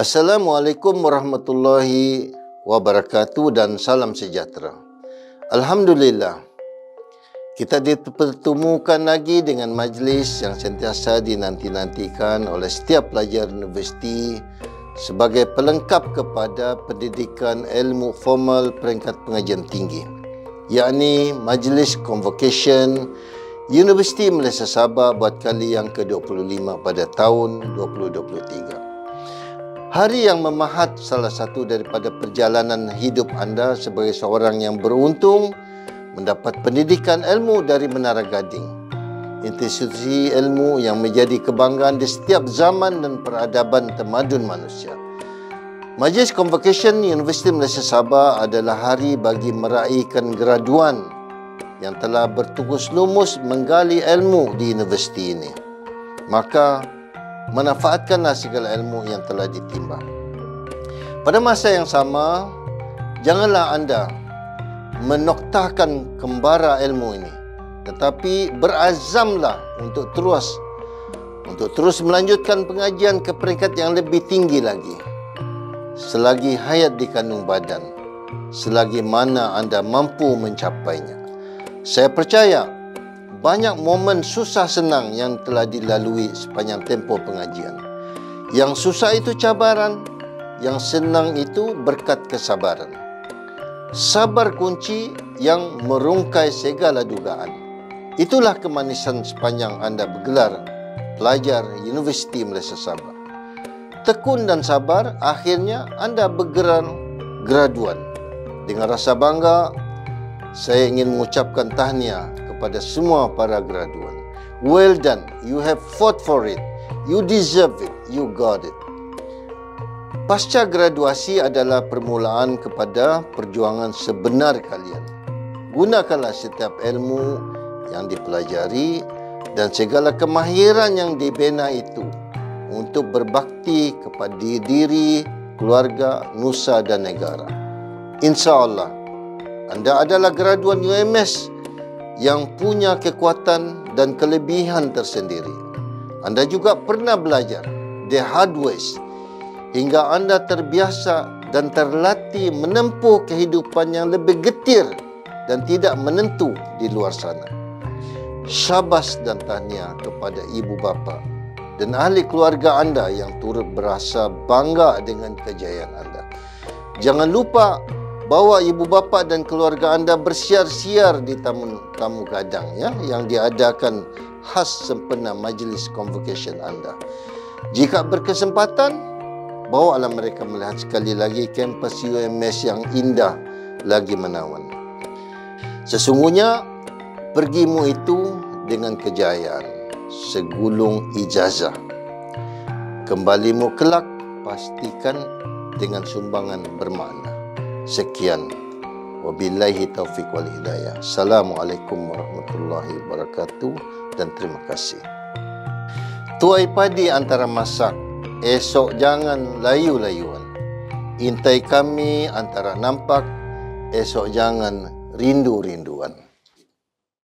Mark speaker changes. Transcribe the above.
Speaker 1: Assalamualaikum warahmatullahi wabarakatuh dan salam sejahtera. Alhamdulillah, kita dipertemukan lagi dengan majlis yang sentiasa dinanti-nantikan oleh setiap pelajar universiti sebagai pelengkap kepada pendidikan ilmu formal peringkat pengajian tinggi yakni Majlis Convocation Universiti Malaysia Sabah buat kali yang ke-25 pada tahun 2023. Hari yang memahat salah satu daripada perjalanan hidup anda sebagai seorang yang beruntung mendapat pendidikan ilmu dari Menara Gading. Institusi ilmu yang menjadi kebanggaan di setiap zaman dan peradaban temadun manusia. Majlis Convocation Universiti Malaysia Sabah adalah hari bagi meraihkan graduan yang telah bertugas lumus menggali ilmu di universiti ini. Maka, manfaatkanlah segala ilmu yang telah ditimba. Pada masa yang sama, janganlah anda menoktahkan kembara ilmu ini, tetapi berazamlah untuk terus untuk terus melanjutkan pengajian ke peringkat yang lebih tinggi lagi. Selagi hayat di kandung badan, selagi mana anda mampu mencapainya. Saya percaya banyak momen susah senang yang telah dilalui sepanjang tempoh pengajian. Yang susah itu cabaran, yang senang itu berkat kesabaran. Sabar kunci yang merungkai segala dugaan. Itulah kemanisan sepanjang anda bergelar pelajar Universiti Malaysia Sabah. Tekun dan sabar, akhirnya anda bergerak graduan. Dengan rasa bangga, saya ingin mengucapkan tahniah kepada semua para graduan. Well done. You have fought for it. You deserve it. You got it. Pasca graduasi adalah permulaan kepada perjuangan sebenar kalian. Gunakanlah setiap ilmu yang dipelajari dan segala kemahiran yang dibina itu untuk berbakti kepada diri, keluarga, nusa dan negara. InsyaAllah, anda adalah graduan UMS yang punya kekuatan dan kelebihan tersendiri. Anda juga pernah belajar the hard ways hingga anda terbiasa dan terlatih menempuh kehidupan yang lebih getir dan tidak menentu di luar sana. Syabas dan tahniah kepada ibu bapa dan ahli keluarga anda yang turut berasa bangga dengan kejayaan anda. Jangan lupa bawa ibu bapa dan keluarga anda bersiar-siar di tamu tamu gadang ya yang diadakan khas sempena majlis convocation anda. Jika berkesempatan, bawa alam mereka melihat sekali lagi kampus UMS yang indah lagi menawan. Sesungguhnya pergimu itu dengan kejayaan, segulung ijazah. Kembalimu kelak pastikan dengan sumbangan bermakna. Sekian. Wabillahi taufiq wal hidayah. Assalamualaikum warahmatullahi wabarakatuh dan terima kasih. Tuai padi antara masak. Esok jangan layu-layuan. Intai kami antara nampak. Esok jangan rindu-rinduan.